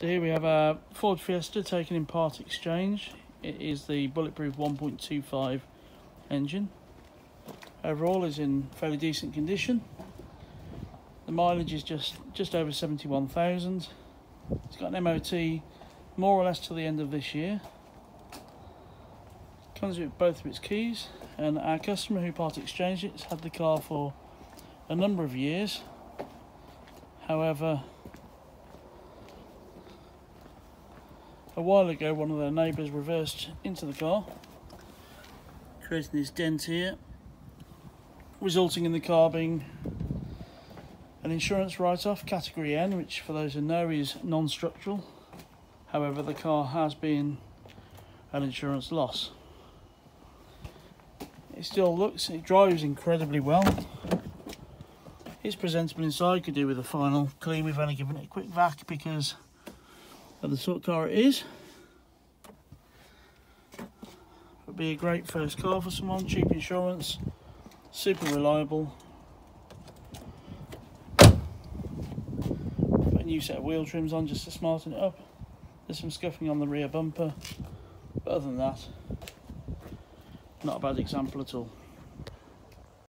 So here we have a Ford Fiesta taken in part exchange. It is the bulletproof 1.25 engine. Overall is in fairly decent condition. The mileage is just just over 71,000. It's got an MOT more or less till the end of this year. Comes with both of its keys and our customer who part exchanged it has had the car for a number of years. However, a while ago one of their neighbours reversed into the car, creating this dent here, resulting in the car being an insurance write-off category N, which for those who know is non-structural. However, the car has been an insurance loss. It still looks, it drives incredibly well. It's presentable inside, could do with a final clean. We've only given it a quick vac because of the sort of car it is. Would be a great first car for someone, cheap insurance, super reliable. Put a new set of wheel trims on just to smarten it up. There's some scuffing on the rear bumper, but other than that, not a bad example at all.